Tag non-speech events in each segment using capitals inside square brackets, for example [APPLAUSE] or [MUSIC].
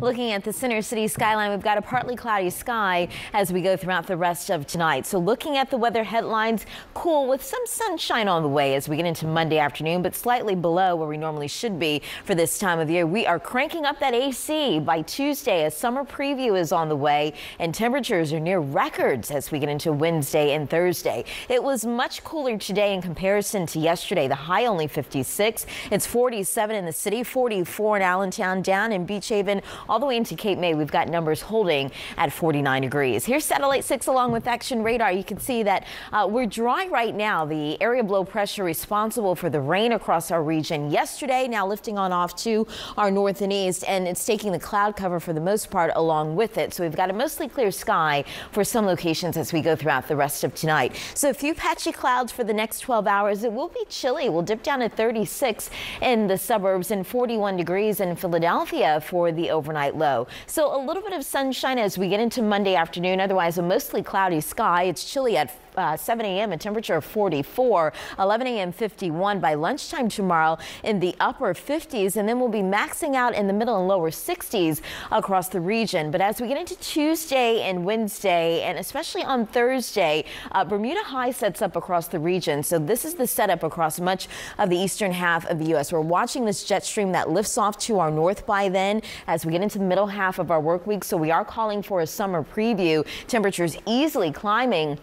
Looking at the center city skyline, we've got a partly cloudy sky as we go throughout the rest of tonight. So looking at the weather headlines, cool with some sunshine on the way as we get into Monday afternoon, but slightly below where we normally should be for this time of year. We are cranking up that AC by Tuesday. A summer preview is on the way and temperatures are near records as we get into Wednesday and Thursday. It was much cooler today in comparison to yesterday. The high only 56. It's 47 in the city, 44 in Allentown, down in Beach Haven all the way into Cape May. We've got numbers holding at 49 degrees. Here's satellite 6 along with action radar. You can see that uh, we're dry right now. The area of low pressure responsible for the rain across our region yesterday now lifting on off to our north and east and it's taking the cloud cover for the most part along with it. So we've got a mostly clear sky for some locations as we go throughout the rest of tonight. So a few patchy clouds for the next 12 hours. It will be chilly. We'll dip down to 36 in the suburbs and 41 degrees in Philadelphia for the overnight overnight low. So a little bit of sunshine as we get into Monday afternoon. Otherwise, a mostly cloudy sky. It's chilly at uh, 7 a.m. a temperature of 44, 11 a.m. 51 by lunchtime tomorrow in the upper 50s and then we'll be maxing out in the middle and lower 60s across the region. But as we get into Tuesday and Wednesday and especially on Thursday, uh, Bermuda high sets up across the region. So this is the setup across much of the eastern half of the U.S. We're watching this jet stream that lifts off to our north by then as we get into the middle half of our work week. So we are calling for a summer preview. Temperatures easily climbing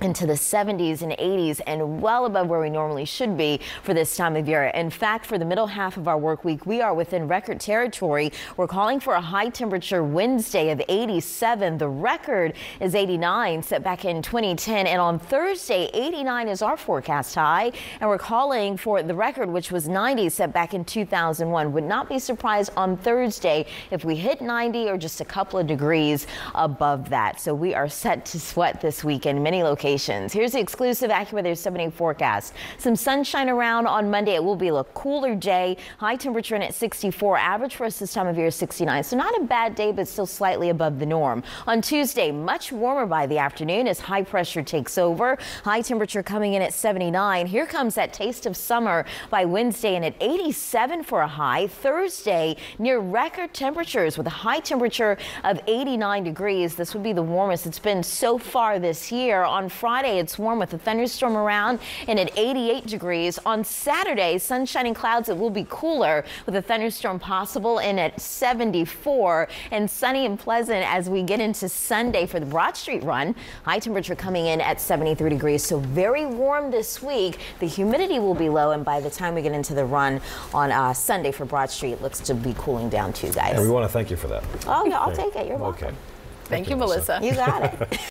into the 70s and 80s and well above where we normally should be for this time of year. In fact, for the middle half of our work week, we are within record territory. We're calling for a high temperature Wednesday of 87. The record is 89 set back in 2010. And on Thursday, 89 is our forecast high. And we're calling for the record, which was 90 set back in 2001. Would not be surprised on Thursday if we hit 90 or just a couple of degrees above that. So we are set to sweat this weekend. Many locations Here's the exclusive AccuWeather 7 forecast. Some sunshine around on Monday. It will be a cooler day. High temperature in at 64. Average for us this time of year is 69. So not a bad day, but still slightly above the norm. On Tuesday, much warmer by the afternoon as high pressure takes over. High temperature coming in at 79. Here comes that taste of summer by Wednesday and at 87 for a high. Thursday near record temperatures with a high temperature of 89 degrees. This would be the warmest it's been so far this year. On Friday, it's warm with a thunderstorm around and at 88 degrees. On Saturday, sunshine and clouds. It will be cooler with a thunderstorm possible and at 74 and sunny and pleasant as we get into Sunday for the Broad Street run. High temperature coming in at 73 degrees. So very warm this week. The humidity will be low. And by the time we get into the run on uh, Sunday for Broad Street, it looks to be cooling down too, guys. And we want to thank you for that. Oh, no, I'll take it. You're welcome. Okay. Thank, thank you, Melissa. You got it. [LAUGHS]